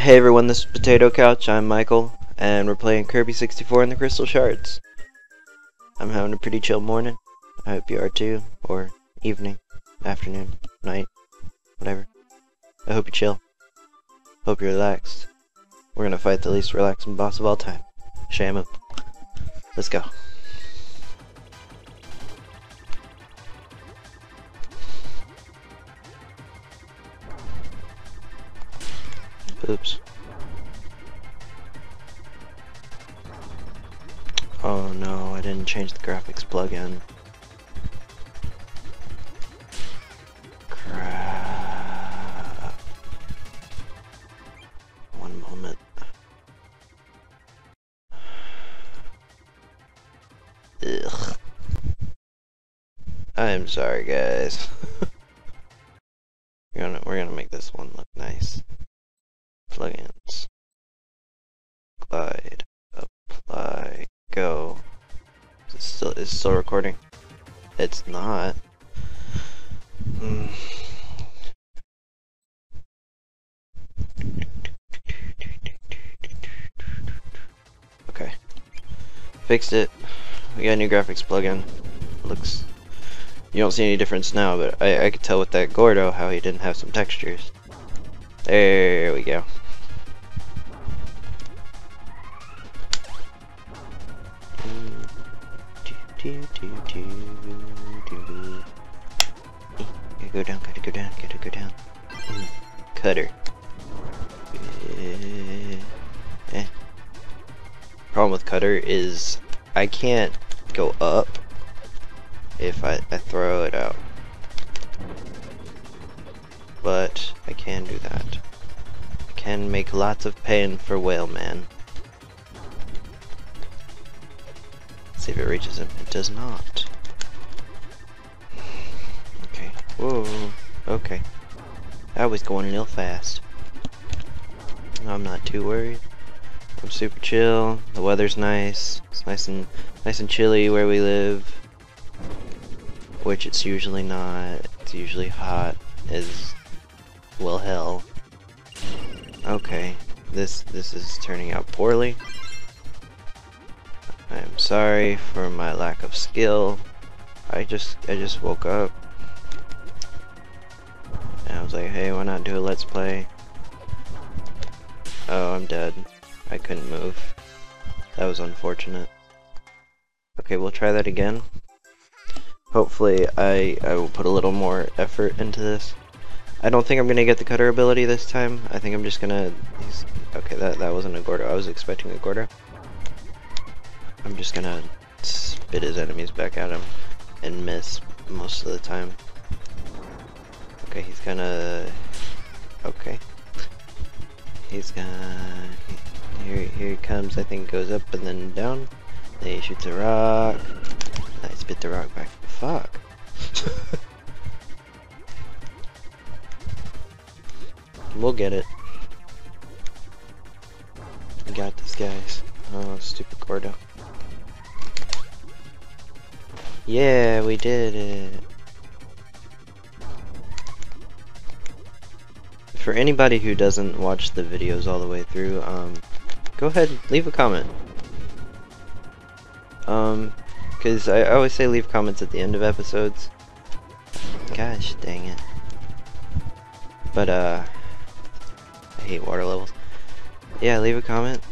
Hey everyone, this is Potato Couch. I'm Michael, and we're playing Kirby 64 and the Crystal Shards. I'm having a pretty chill morning. I hope you are too, or evening, afternoon, night, whatever. I hope you chill. Hope you're relaxed. We're gonna fight the least relaxing boss of all time, Shamu. Let's go. Oops. Oh no, I didn't change the graphics plugin. Crap. One moment. Ugh. I'm sorry guys. Not. Hmm. Okay. Fixed it. We got a new graphics plugin. Looks... You don't see any difference now, but I, I could tell with that Gordo how he didn't have some textures. There we go. Gotta go down, gotta go down, gotta go down. Cutter. Eh, eh. Problem with cutter is I can't go up if I, I throw it out. But I can do that. I can make lots of pain for Whale Man. see if it reaches him. It does not. Whoa. Okay. That was going real fast. I'm not too worried. I'm super chill. The weather's nice. It's nice and nice and chilly where we live. Which it's usually not. It's usually hot as well hell. Okay. This this is turning out poorly. I'm sorry for my lack of skill. I just I just woke up. And I was like, hey, why not do a let's play? Oh, I'm dead. I couldn't move. That was unfortunate. Okay, we'll try that again. Hopefully I, I will put a little more effort into this. I don't think I'm gonna get the cutter ability this time. I think I'm just gonna... okay, that, that wasn't a Gordo. I was expecting a Gordo. I'm just gonna spit his enemies back at him and miss most of the time. Okay, he's gonna... Okay. He's gonna... Here, here he comes, I think goes up and then down. Then he shoots a rock. I spit the rock back. Fuck. we'll get it. We got this, guys. Oh, stupid Gordo. Yeah, we did it. For anybody who doesn't watch the videos all the way through, um, go ahead, leave a comment. Um, because I always say leave comments at the end of episodes. Gosh dang it. But, uh, I hate water levels. Yeah, leave a comment.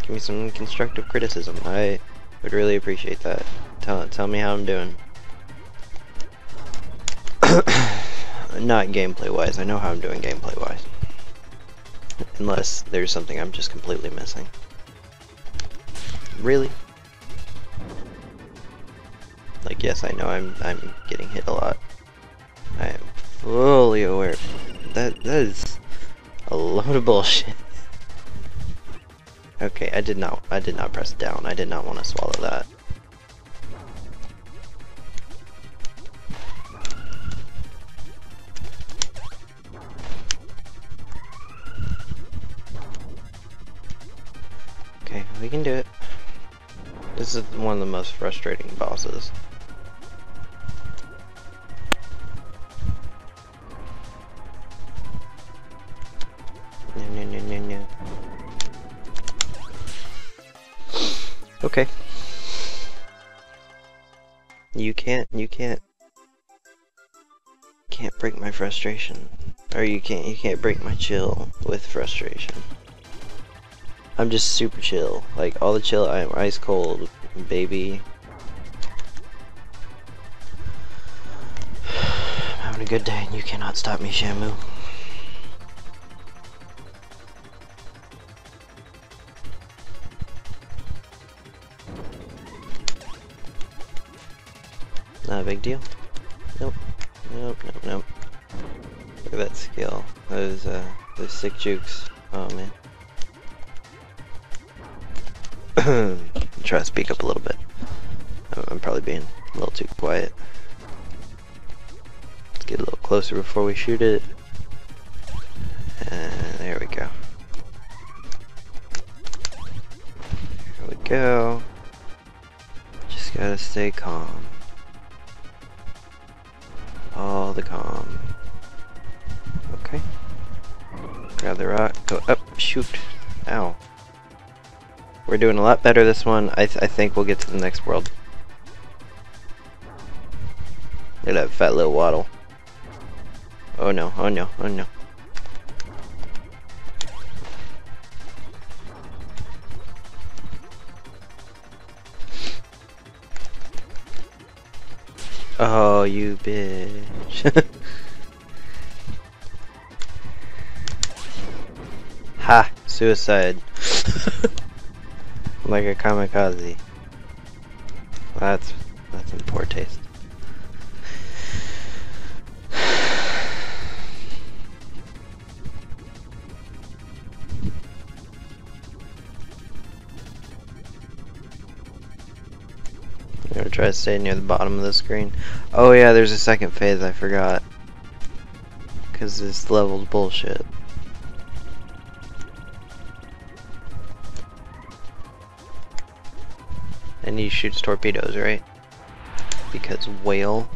Give me some constructive criticism. I would really appreciate that. Tell tell me how I'm doing. Not gameplay wise. I know how I'm doing gameplay wise. Unless there's something I'm just completely missing. Really? Like yes, I know I'm I'm getting hit a lot. I am fully aware. That that is a load of bullshit. Okay, I did not I did not press down. I did not want to swallow that. Most frustrating bosses. Okay. You can't, you can't, can't break my frustration. Or you can't, you can't break my chill with frustration. I'm just super chill. Like, all the chill, I am ice cold, baby. I'm having a good day and you cannot stop me, Shamu. Not a big deal. Nope. Nope, nope, nope. Look at that skill. Those, uh, those sick jukes. Oh, man. Try to speak up a little bit. Uh, I'm probably being a little too quiet. Let's get a little closer before we shoot it. And there we go. There we go. Just gotta stay calm all the calm. Okay. Grab the rock, go up, shoot. Ow. We're doing a lot better this one. I, th I think we'll get to the next world. Look at that fat little waddle. Oh no, oh no, oh no. Oh, you bitch. ha! Suicide. like a kamikaze. That's that's in poor taste. I'm gonna try to stay near the bottom of the screen. Oh yeah, there's a second phase I forgot. Cause this level's bullshit. Shoots torpedoes, right? Because whale.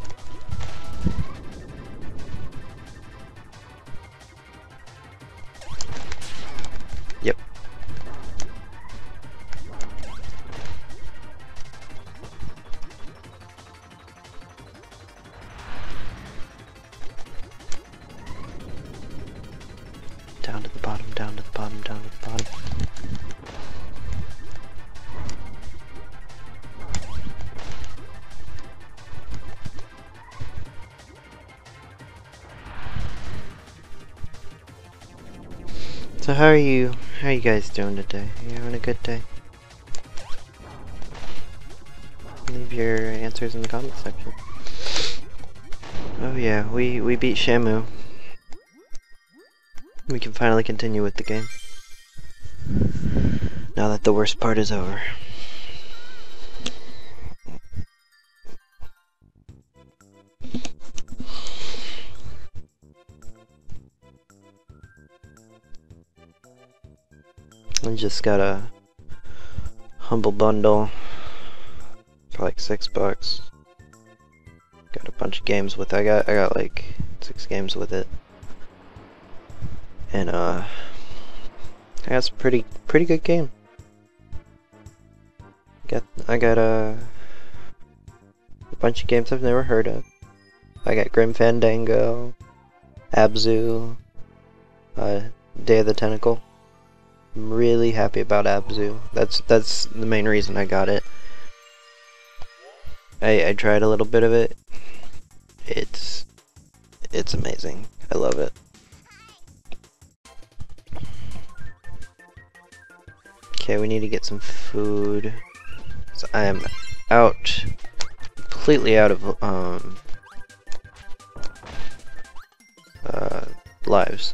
Are you, how are you guys doing today? Are you having a good day? Leave your answers in the comment section. Oh yeah, we, we beat Shamu. We can finally continue with the game. Now that the worst part is over. Just got a humble bundle for like six bucks. Got a bunch of games with I got I got like six games with it. And uh got some pretty pretty good game. Got I got uh, a bunch of games I've never heard of. I got Grim Fandango, Abzu, uh, Day of the Tentacle. I'm really happy about Abzu. That's that's the main reason I got it. I I tried a little bit of it. It's it's amazing. I love it. Okay, we need to get some food. So I am out, completely out of um uh lives.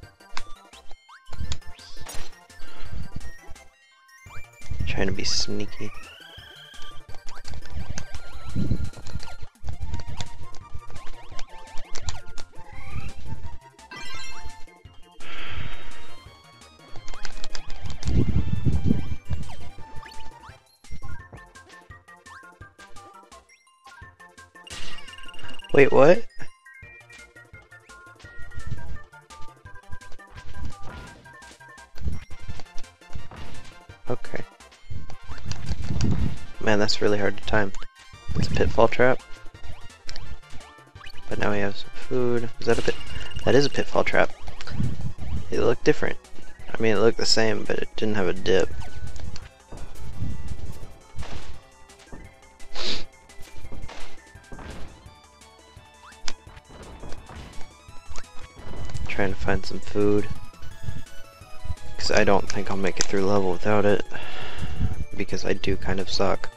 Trying to be sneaky. Wait, what? That's really hard to time. It's a pitfall trap. But now we have some food. Is that a pit? That is a pitfall trap. It looked different. I mean, it looked the same, but it didn't have a dip. Trying to find some food. Because I don't think I'll make it through level without it. Because I do kind of suck.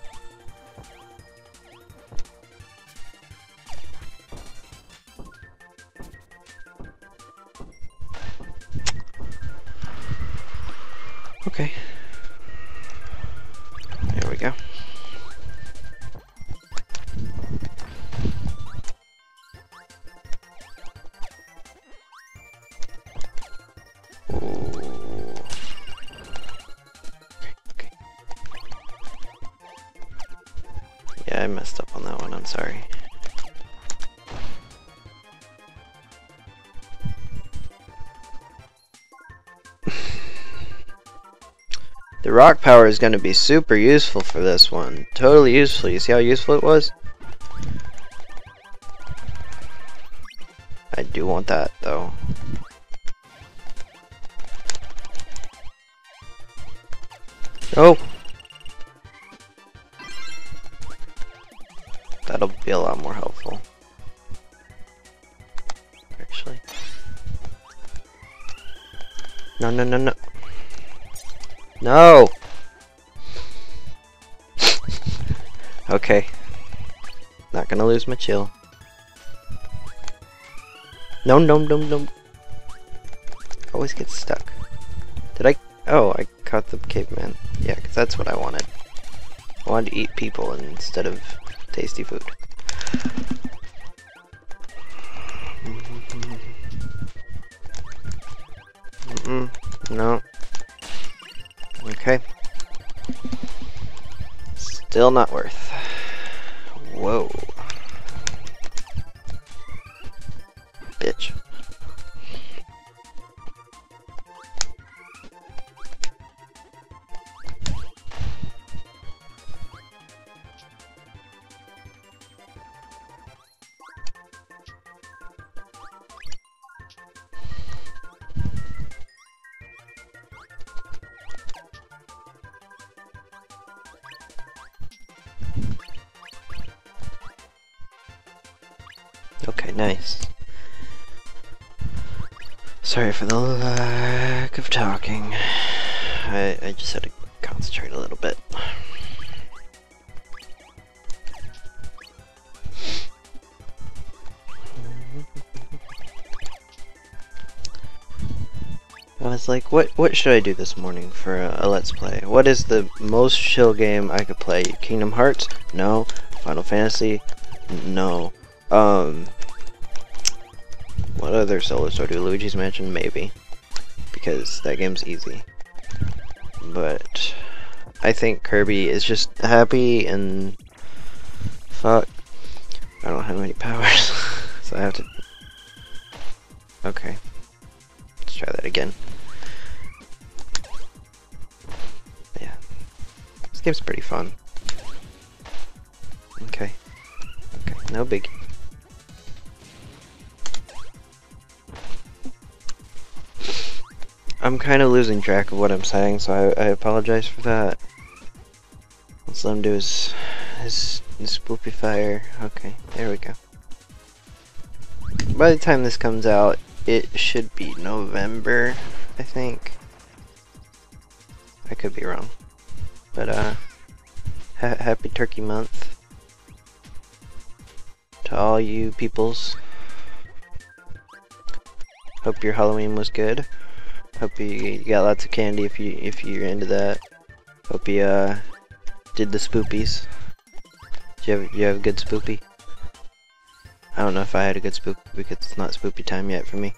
I messed up on that one, I'm sorry. The rock power is going to be super useful for this one. Totally useful. You see how useful it was? No! okay. Not gonna lose my chill. No, no, no, no. Always get stuck. Did I? Oh, I caught the caveman. Yeah, because that's what I wanted. I wanted to eat people instead of tasty food. Mm -mm, no. Okay. Still not worth. Whoa. Bitch. Okay, nice. Sorry for the lack of talking. I, I just had to concentrate a little bit. I was like, what what should I do this morning for a, a Let's Play? What is the most chill game I could play? Kingdom Hearts? No. Final Fantasy? No. Um, what other solo story? Luigi's Mansion? Maybe. Because that game's easy. But I think Kirby is just happy and fuck. I don't have any powers. so I have to Okay. Let's try that again. Yeah. This game's pretty fun. Okay. Okay, no biggie. I'm kind of losing track of what I'm saying, so I, I apologize for that. Let's let him do his, his, his spoopy fire. Okay, there we go. By the time this comes out, it should be November, I think. I could be wrong. But, uh, ha happy turkey month to all you peoples. Hope your Halloween was good. Hope you, got lots of candy if you if you're into that. Hope you uh did the spoopies. You have you have a good spoopy? I don't know if I had a good spoop because it's not spoopy time yet for me.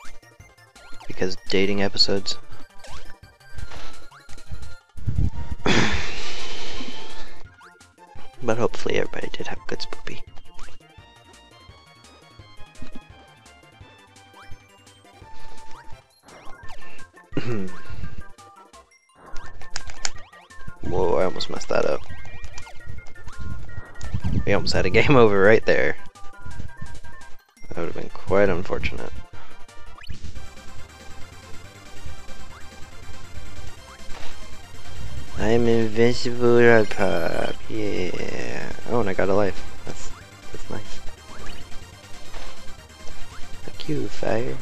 Because dating episodes. but hopefully everybody did have a good spoopy. Whoa, I almost messed that up. We almost had a game over right there. That would have been quite unfortunate. I'm invincible, pop. Yeah. Oh, and I got a life. That's that's nice. Thank you, fire.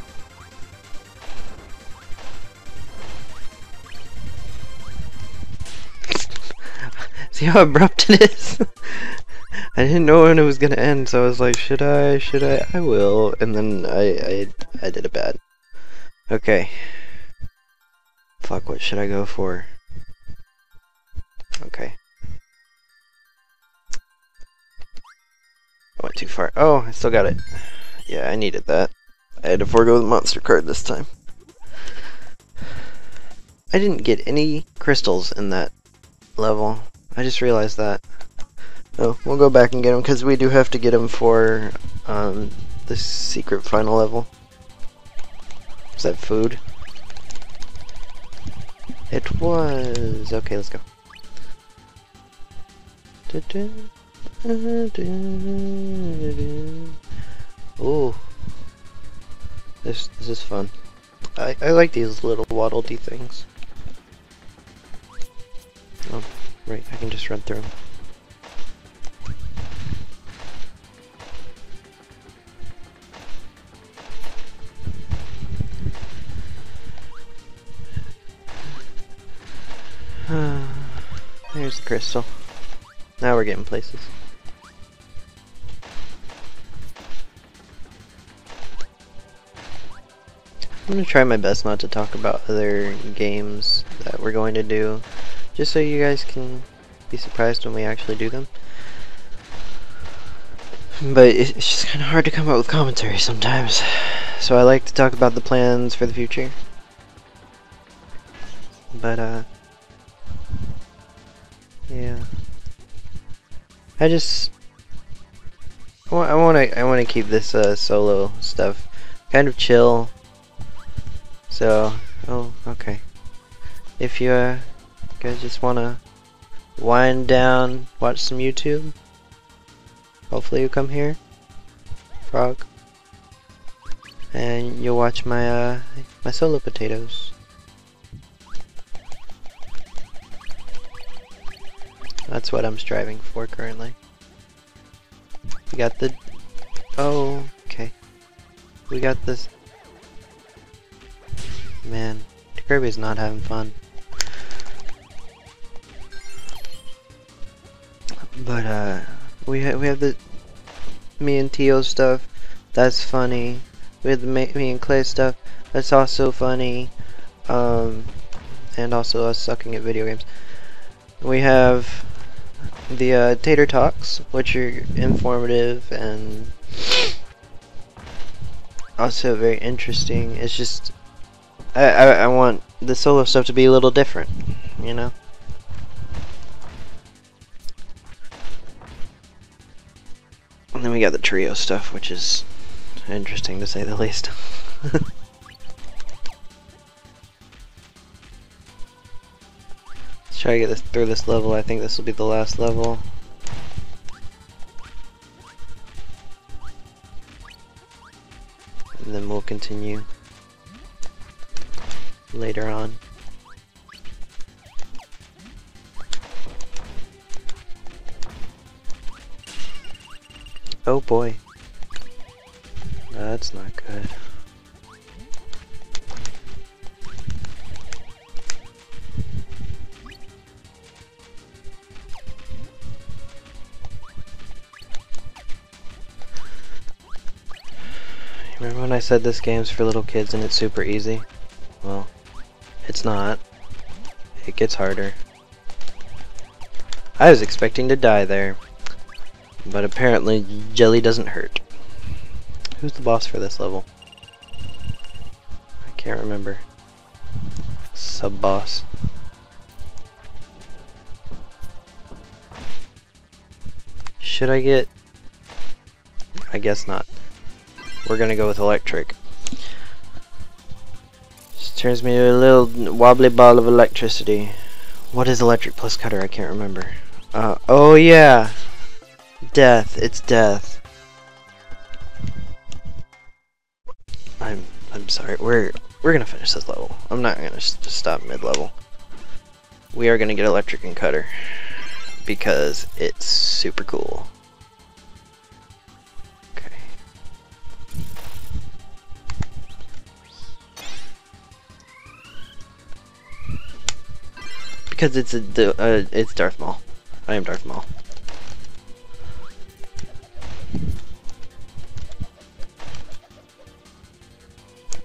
See how abrupt it is? I didn't know when it was gonna end, so I was like, should I, should I, I will, and then I, I, I did it bad. Okay. Fuck, what should I go for? Okay. I went too far. Oh, I still got it. Yeah, I needed that. I had to forego the monster card this time. I didn't get any crystals in that level. I just realized that. Oh, we'll go back and get them because we do have to get them for um, the secret final level. Is that food? It was. Okay, let's go. Ooh. This this is fun. I, I like these little waddle-dee things. Right, I can just run through them. There's the crystal. Now we're getting places. I'm going to try my best not to talk about other games that we're going to do, just so you guys can be surprised when we actually do them. But it's just kind of hard to come up with commentary sometimes. So I like to talk about the plans for the future. But, uh... Yeah. I just I want to I want to keep this uh, solo stuff kind of chill. So, oh, okay. If you uh, guys just want to wind down, watch some YouTube, hopefully you come here, frog, and you'll watch my uh, my solo potatoes. That's what I'm striving for currently. We got the... Oh, okay. We got this... Man, Kirby's not having fun. But, uh, we, ha we have the me and Tio stuff. That's funny. We have the me and Clay stuff. That's also funny. Um, and also us sucking at video games. We have the uh, Tater Talks, which are informative and also very interesting. It's just I, I, I want the solo stuff to be a little different, you know. And then we got the trio stuff, which is interesting to say the least. Let's try to get this through this level. I think this will be the last level. And then we'll continue later on. Oh boy. That's not good. Remember when I said this game's for little kids and it's super easy? Well, it's not. It gets harder. I was expecting to die there. But apparently, jelly doesn't hurt. Who's the boss for this level? I can't remember. Sub-boss. Should I get... I guess not. We're gonna go with electric. Just turns me a little wobbly ball of electricity. What is electric plus cutter? I can't remember. Uh, oh yeah! Death. It's death. I'm I'm sorry. We're we're gonna finish this level. I'm not gonna just stop mid level. We are gonna get electric and cutter because it's super cool. Okay. Because it's a uh, it's Darth Maul. I am Darth Maul.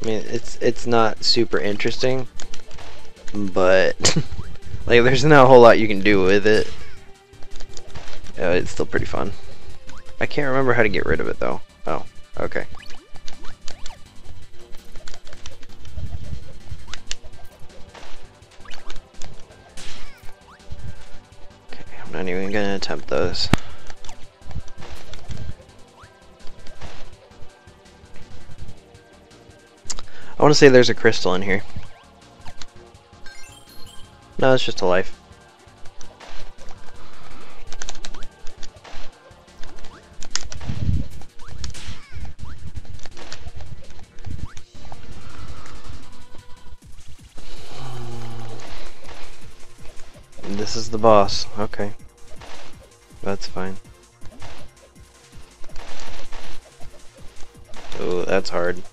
I mean, it's it's not super interesting, but like there's not a whole lot you can do with it. Yeah, it's still pretty fun. I can't remember how to get rid of it though. Oh, okay. Okay, I'm not even gonna attempt those. I want to say there's a crystal in here. No, it's just a life. This is the boss. Okay. That's fine. Oh, that's hard.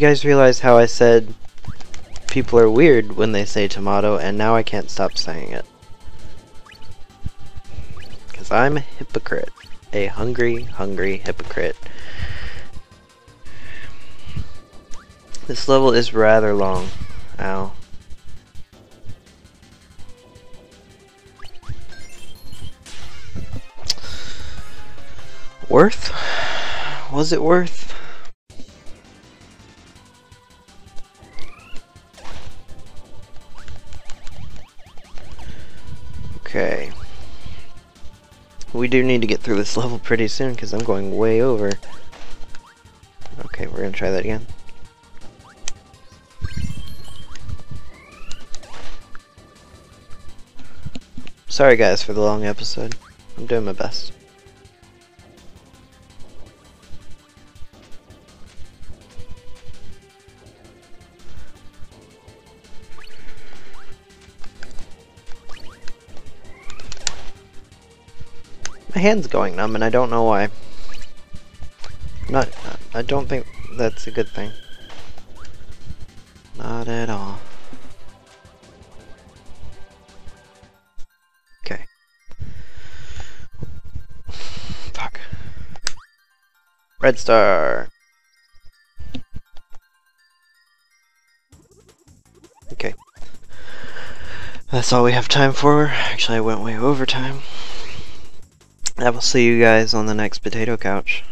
Guys realize how I said people are weird when they say tomato and now I can't stop saying it? Because I'm a hypocrite. A hungry, hungry hypocrite. This level is rather long. Ow. Worth? Was it worth? Do need to get through this level pretty soon because I'm going way over. Okay, we're gonna try that again. Sorry guys for the long episode. I'm doing my best. My hand's going numb and I don't know why. Not, I don't think that's a good thing. Not at all. Okay. Fuck. Red star. Okay. That's all we have time for. Actually, I went way over time. I will see you guys on the next potato couch.